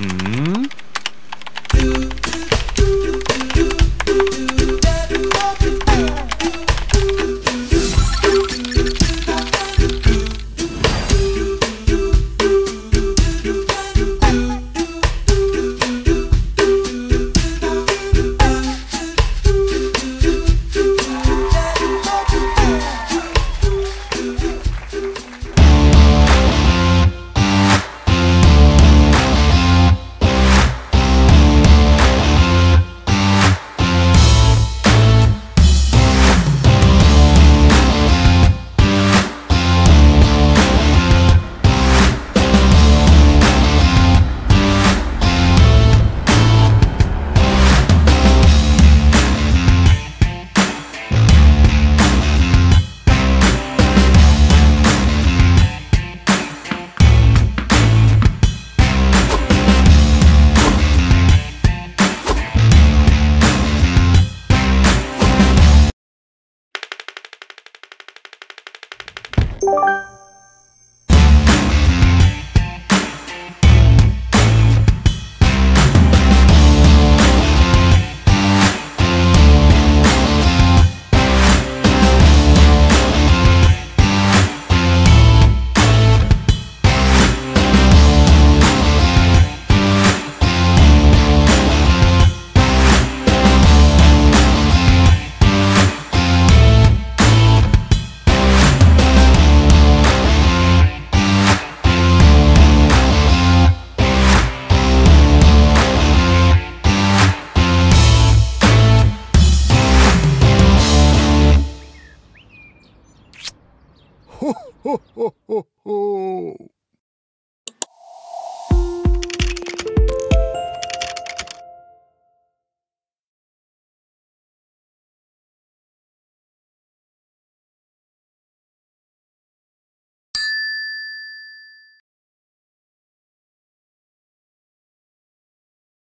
嗯。Música ho, ho, ho, ho.